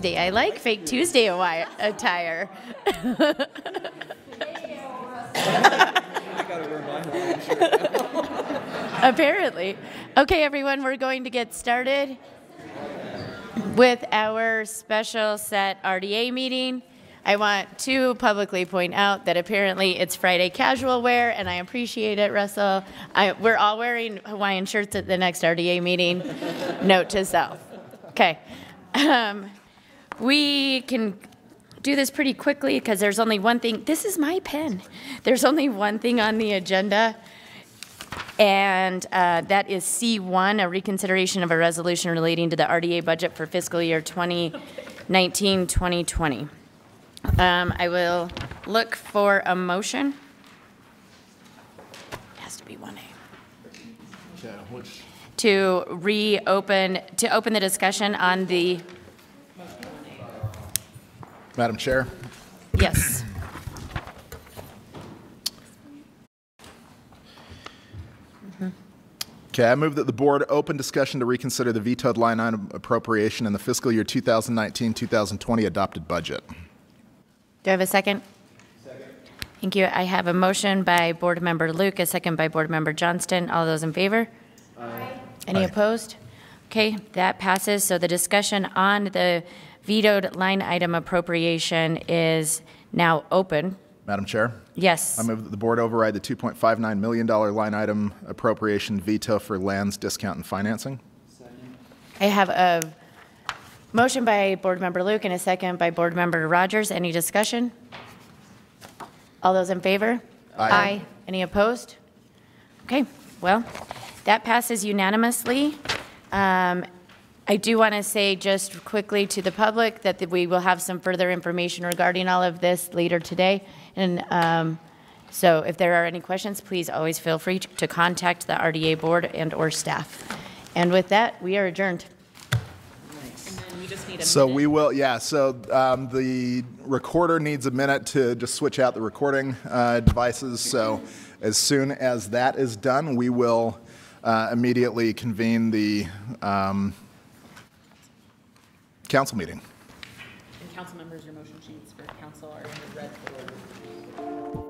Tuesday. I like fake Tuesday attire. Apparently. Okay, everyone, we're going to get started with our special set RDA meeting. I want to publicly point out that apparently it's Friday casual wear, and I appreciate it, Russell. I, we're all wearing Hawaiian shirts at the next RDA meeting. Note to self. Okay. Um, we can do this pretty quickly because there's only one thing. This is my pen. There's only one thing on the agenda, and uh, that is C1, a reconsideration of a resolution relating to the RDA budget for fiscal year 2019 2020. Um, I will look for a motion. It Has to be 1A. Yeah, To reopen, to open the discussion on the, Madam Chair, yes. okay, I move that the board open discussion to reconsider the vetoed line item appropriation in the fiscal year 2019-2020 adopted budget. Do I have a second? Second. Thank you. I have a motion by Board Member Luke, a second by Board Member Johnston. All those in favor? Aye. Any Aye. opposed? Okay, that passes. So the discussion on the vetoed line item appropriation is now open. Madam Chair, Yes. I move that the board override the $2.59 million line item appropriation veto for lands discount and financing. I have a motion by Board Member Luke and a second by Board Member Rogers. Any discussion? All those in favor? Aye. Any opposed? Okay, well, that passes unanimously. Um, I do want to say just quickly to the public that we will have some further information regarding all of this later today. And um, so if there are any questions, please always feel free to contact the RDA board and/or staff. And with that, we are adjourned. So we will, yeah, so um, the recorder needs a minute to just switch out the recording uh, devices. So as soon as that is done, we will uh, immediately convene the um, council meeting. And council members, your motion sheets for council are in the red folder.